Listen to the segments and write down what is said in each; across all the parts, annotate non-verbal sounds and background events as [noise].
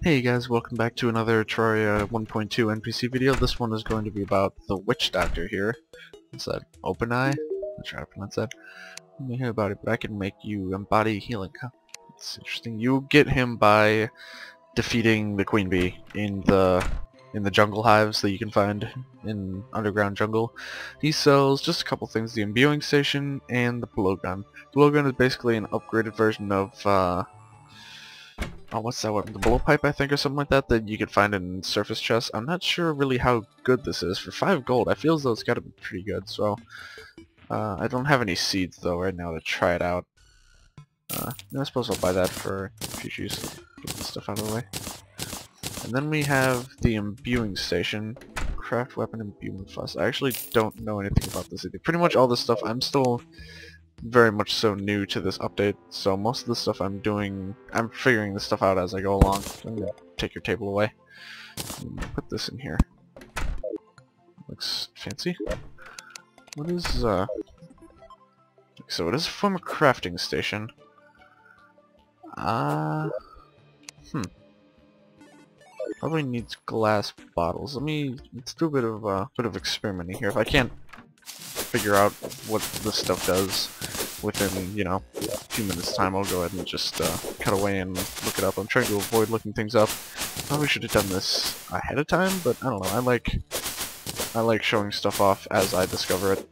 Hey guys, welcome back to another Terraria 1.2 NPC video. This one is going to be about the Witch Doctor here. It's that? Open Eye? I'm trying to pronounce that. Let me hear about it, but I can make you embody healing. Huh? It's interesting. You get him by defeating the Queen Bee in the in the jungle hives that you can find in underground jungle. He sells just a couple things, the imbuing station and the blowgun. The blowgun is basically an upgraded version of uh, oh, what's that weapon? The blowpipe, I think, or something like that, that you could find in surface chests. I'm not sure really how good this is. For 5 gold, I feel as though it's got to be pretty good, so... Uh, I don't have any seeds, though, right now to try it out. Uh, I suppose I'll buy that for future use. Get this stuff out of the way. And then we have the imbuing station. Craft weapon imbuing fuss. I actually don't know anything about this either. Pretty much all this stuff, I'm still very much so new to this update, so most of the stuff I'm doing, I'm figuring this stuff out as I go along. I'm gonna take your table away. Put this in here. Looks fancy. What is, uh... So it is from a crafting station. Ah... Uh, hmm. Probably needs glass bottles. Let me let's do a bit of uh, bit of experimenting here. If I can't figure out what this stuff does within, you know, a few minutes time, I'll go ahead and just uh, cut away and look it up. I'm trying to avoid looking things up. Probably should have done this ahead of time, but I don't know. I like I like showing stuff off as I discover it.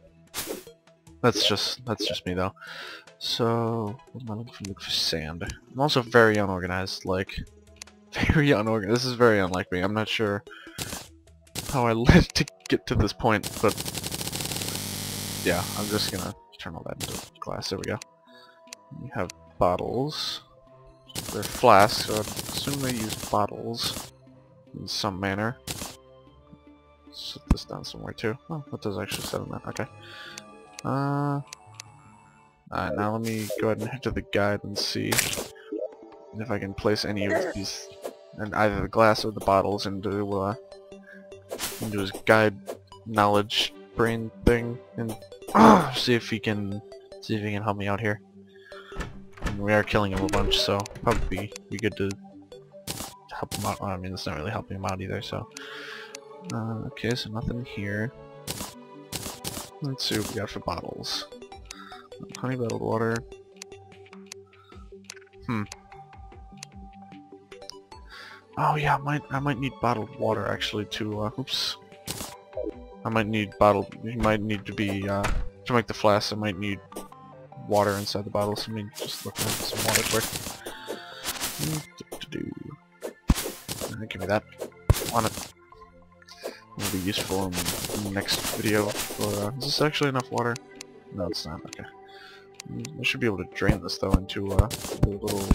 That's just that's just me though. So, what am I looking for? Look for sand. I'm also very unorganized. Like, [laughs] very unorganized. This is very unlike me. I'm not sure how I [laughs] lived to get to this point, but yeah, I'm just gonna turn all that into glass. There we go. We have bottles. They're flasks, so I assume they use bottles in some manner. Set this down somewhere too. Oh, that does actually set on that. Okay. Uh. Alright, now let me go ahead and head to the guide and see if I can place any of these, and either the glass or the bottles into uh, into his guide knowledge brain thing, and see if he can see if he can help me out here. And we are killing him a bunch, so probably be, be good to help him out. Well, I mean, it's not really helping him out either. So, uh, okay, so nothing here. Let's see what we got for bottles. Honey bottled water. Hmm. Oh yeah, I might I might need bottled water actually to uh, oops. I might need bottled. You might need to be uh, to make the flask. I might need water inside the bottle. So let me just look for some water quick. Right, give me that. On it. It'll be useful in the next video. Uh, is this actually enough water? No, it's not. Okay. I should be able to drain this though into uh, a little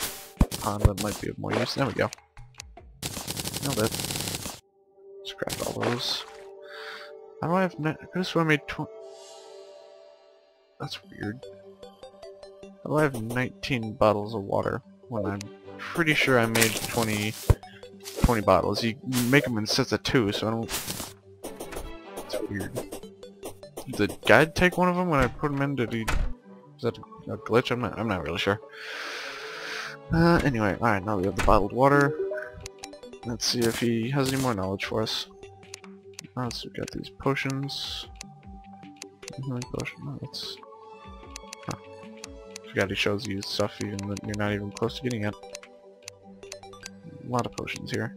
pond that might be of more use. There we go. Nailed it. Scrapped all those. How do I have net? This one made That's weird. How do I have 19 bottles of water when I'm pretty sure I made 20 20 bottles? You make them in sets of two, so I don't... That's weird. Did the guide take one of them when I put them in? Did he... Is that a glitch? I'm not, I'm not really sure. Uh, anyway, alright, now we have the bottled water. Let's see if he has any more knowledge for us. Oh, so we got these potions. Healing potion. Oh, that's. Huh. Forgot he shows you stuff even that you're not even close to getting it. A lot of potions here.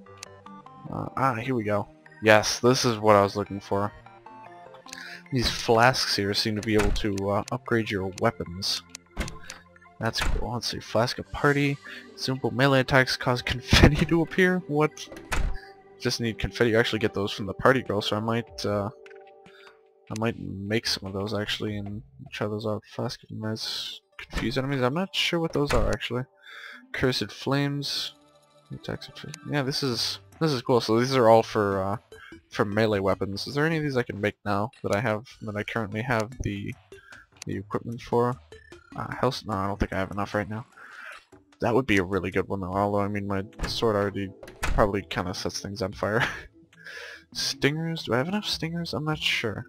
Uh, ah, here we go. Yes, this is what I was looking for. These flasks here seem to be able to uh, upgrade your weapons. That's cool. Let's see. Flask of party. Simple melee attacks cause confetti [laughs] to appear? What? Just need confetti. I actually get those from the party girl, so I might, uh, I might make some of those actually and try those out. Flask of confuse enemies. I'm not sure what those are actually. Cursed flames. Attacks. Yeah, this is this is cool. So these are all for uh, for melee weapons. Is there any of these I can make now that I have that I currently have the the equipment for? Uh, health? No, I don't think I have enough right now. That would be a really good one though, although I mean my sword already probably kind of sets things on fire. [laughs] stingers? Do I have enough stingers? I'm not sure.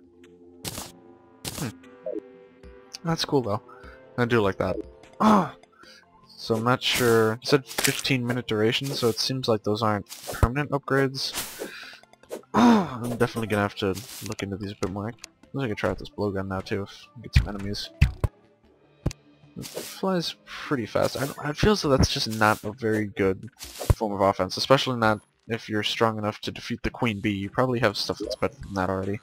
Hmm. That's cool though. I do like that. Ah! So I'm not sure. It said 15 minute duration, so it seems like those aren't permanent upgrades. I'm definitely gonna have to look into these a bit more. I I could try out this blowgun now too, if get some enemies. Flies pretty fast. I, I feel so that's just not a very good form of offense, especially not if you're strong enough to defeat the queen bee. You probably have stuff that's better than that already.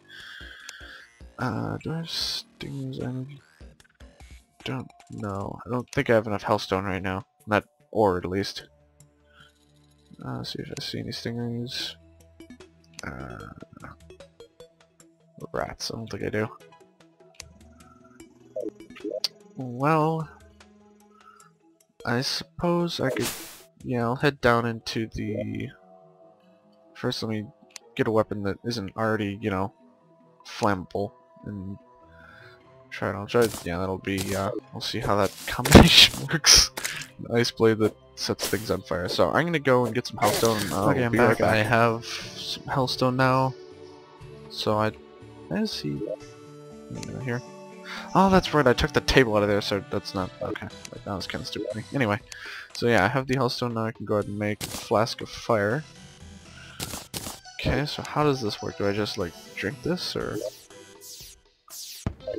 Uh, do I have stings? I don't know. I don't think I have enough hellstone right now. Not ore, at least. Uh, let's see if I see any stingrays. Uh, rats. I don't think I do. Well, I suppose I could, yeah, I'll head down into the, first let me get a weapon that isn't already, you know, flammable, and try it, I'll try it, yeah, that'll be, uh, we'll see how that [laughs] combination [laughs] works. An ice blade that sets things on fire. So I'm gonna go and get some hellstone. Uh, okay, I'm back. I have some hellstone now. So I, I see here. Oh, that's right. I took the table out of there, so that's not okay. That was kind of stupid. Anyway, so yeah, I have the hellstone now. I can go ahead and make a flask of fire. Okay, so how does this work? Do I just like drink this, or?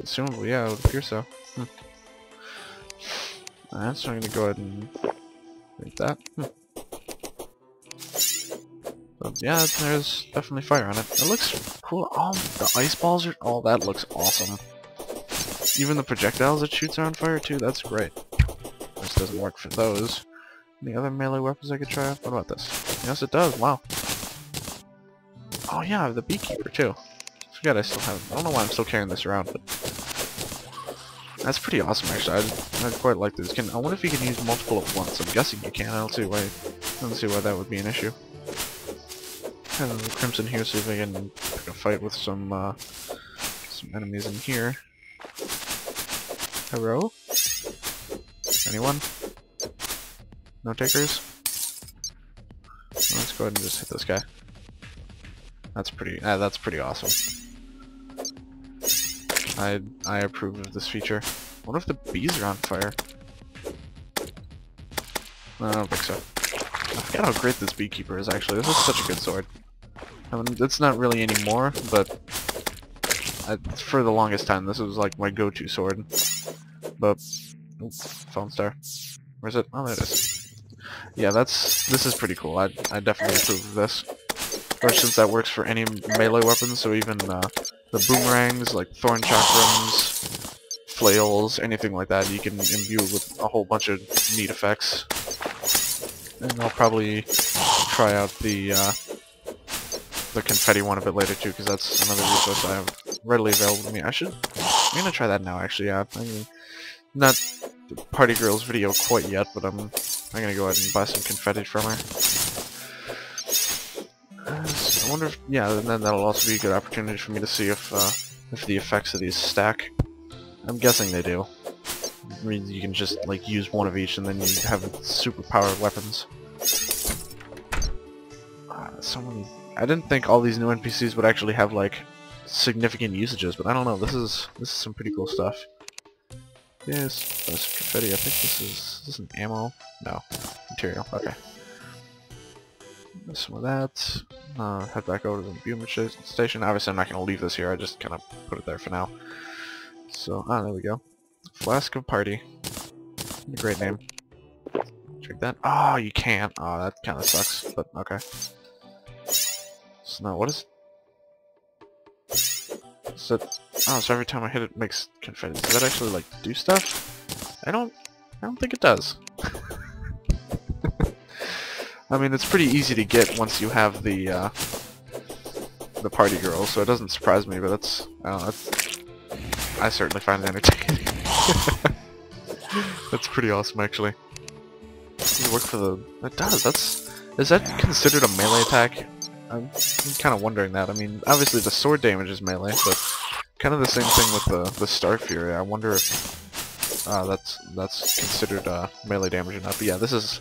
Assumably, yeah, it would appear so. Hmm. Alright, so I'm gonna go ahead and drink that. Hmm. Yeah, there's definitely fire on it. It looks cool. Oh, the ice balls are. Oh, that looks awesome. Even the projectiles it shoots are on fire too. That's great. This doesn't work for those. Any other melee weapons I could try? What about this? Yes, it does. Wow. Oh yeah, the beekeeper too. I forget I still have. I don't know why I'm still carrying this around, but that's pretty awesome actually. I I quite like this. Can I wonder if you can use multiple at once? I'm guessing you can. I don't see why. I don't see why that would be an issue. Kind of crimson here. See if I can pick a fight with some uh, some enemies in here. Hello? Anyone? No takers? Let's go ahead and just hit this guy. That's pretty. Uh, that's pretty awesome. I I approve of this feature. What if the bees are on fire? I don't think so. I forget how great this beekeeper is. Actually, this is such a good sword. I mean, it's not really anymore, but I, for the longest time, this was like my go-to sword. But, oops, fallen star. Where's it? Oh, there it is. Yeah, that's, this is pretty cool. I, I definitely approve of this. Especially since that works for any melee weapons, so even uh, the boomerangs, like thorn chakrams, flails, anything like that, you can imbue with a whole bunch of neat effects. And I'll probably try out the uh, the confetti one a bit later too, because that's another resource I have readily available to me. I should. I'm gonna try that now. Actually, yeah. I mean, not the party girls video quite yet, but I'm I'm gonna go ahead and buy some confetti from her. I wonder if yeah, and then that'll also be a good opportunity for me to see if uh, if the effects of these stack. I'm guessing they do. I mean, you can just like use one of each, and then you have super powered weapons. Uh, so many. I didn't think all these new NPCs would actually have like significant usages, but I don't know. This is this is some pretty cool stuff. Yes, that's confetti. I think this is is this an ammo? No, material. Okay. Some of that. Uh, head back over to the imbuing station. Obviously, I'm not going to leave this here. I just kind of put it there for now. So, ah, there we go. Flask of Party. Great name. Check that. Oh, you can't. Oh, that kind of sucks, but okay. So now, what is so, oh, so every time I hit it, it makes confetti. Does that actually, like, do stuff? I don't, I don't think it does. [laughs] I mean, it's pretty easy to get once you have the, uh, the party girl, so it doesn't surprise me, but that's, know, that's, I certainly find it entertaining. [laughs] that's pretty awesome, actually. It work for the, it does, that's, is that considered a melee attack? I'm, kind of wondering that. I mean, obviously the sword damage is melee, but kind of the same thing with the the Star Fury. I wonder if uh, that's that's considered uh, melee damage or not. But yeah, this is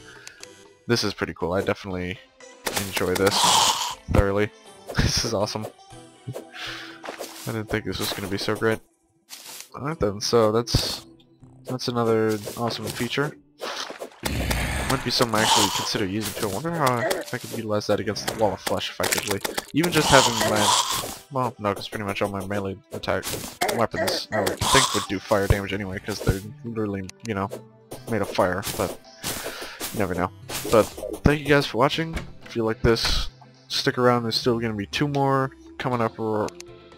this is pretty cool. I definitely enjoy this thoroughly. [laughs] this is awesome. [laughs] I didn't think this was going to be so great. Alright then, so that's that's another awesome feature. Might be something I actually consider using too. I wonder how I could utilize that against the wall of flesh effectively. Even just having my... Well, no, because pretty much all my melee attack weapons I would think would do fire damage anyway, because they're literally, you know, made of fire, but you never know. But thank you guys for watching. If you like this, stick around. There's still going to be two more coming up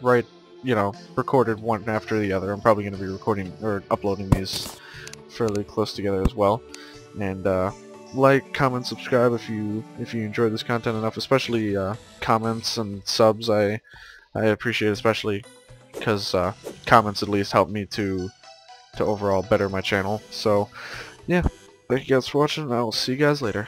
right, you know, recorded one after the other. I'm probably going to be recording or uploading these fairly close together as well. And uh, like, comment, subscribe if you if you enjoyed this content enough, especially uh, comments and subs. I I appreciate especially because uh, comments at least help me to to overall better my channel. So yeah, thank you guys for watching. I will see you guys later.